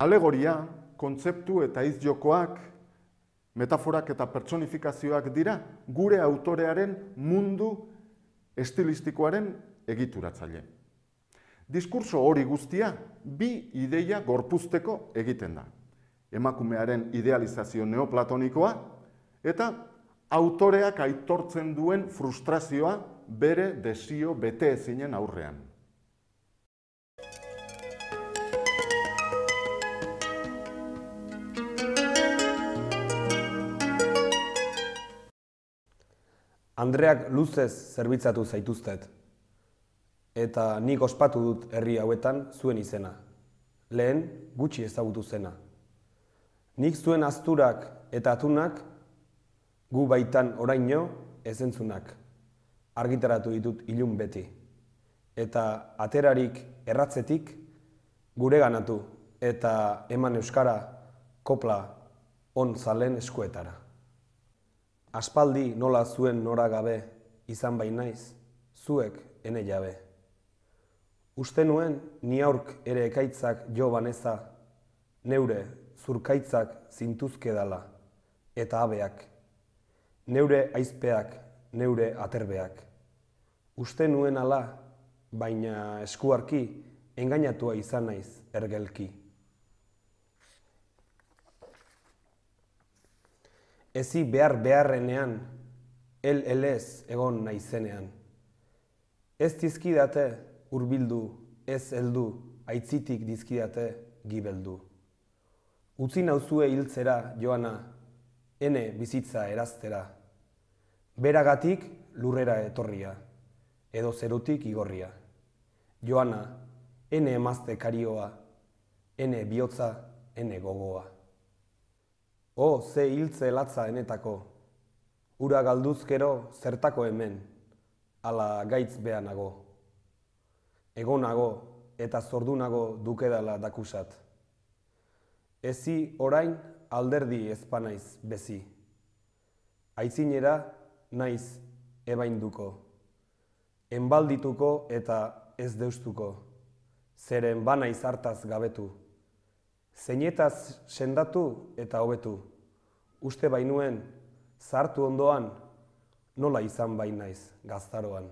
Alegoria, kontzeptu eta izjokoak, metaforak eta pertsonifikazioak dira gure autorearen mundu estilistikoaren egituratzaile. Diskurso hori guztia bi ideia gorpuzteko egiten da. Emakumearen idealizazio neoplatonikoa eta autoreak aitortzen duen frustrazioa bere desio bete ezinen aurrean. Andreak luzez zerbitzatu zaituztet, eta nik ospatu dut herri hauetan zuen izena. Lehen, gutxi ezagutu zena. Nik zuen asturak eta atunak, gu baitan oraino ezentzunak. Argitaratu ditut ilun beti. Eta aterarik erratzetik, gure ganatu eta eman euskara kopla on zalen eskuetara. Aspaldi nola zuen nora gabe izan bai naiz, zuek ene jabe. Uste nuen ni aurk ere ekaitzak jo baneza, neure zurkaitzak zintuzke dala, eta abeak. Neure aizpeak, neure aterbeak. Uste nuen ala, baina eskuarki engainatua izan naiz ergelki. ezi behar beharrenean, el elez egon naizenean. Ez dizkidate hurbildu, ez heldu, aitzitik dizkidate gibeldu. Utzi nauzue hiltzera, Joana, ene bizitza eraztera. Beragatik lurrera etorria, edo zerutik igorria. Joana, ene emazte karioa, ene bihotza, ene gogoa. O, ze hiltze latza enetako, ura galduzkero zertako hemen, ala gaitz behanago. Egonago eta zordunago dukedala dakusat. Ezi orain alderdi ezpanaiz bezi. Aitzinera naiz ebainduko. Enbaldituko eta ez deustuko. Zeren banaiz hartaz gabetu. Zeinetaz sendatu eta hobetu uste bainuen, zartu ondoan, nola izan bainaiz gaztaroan.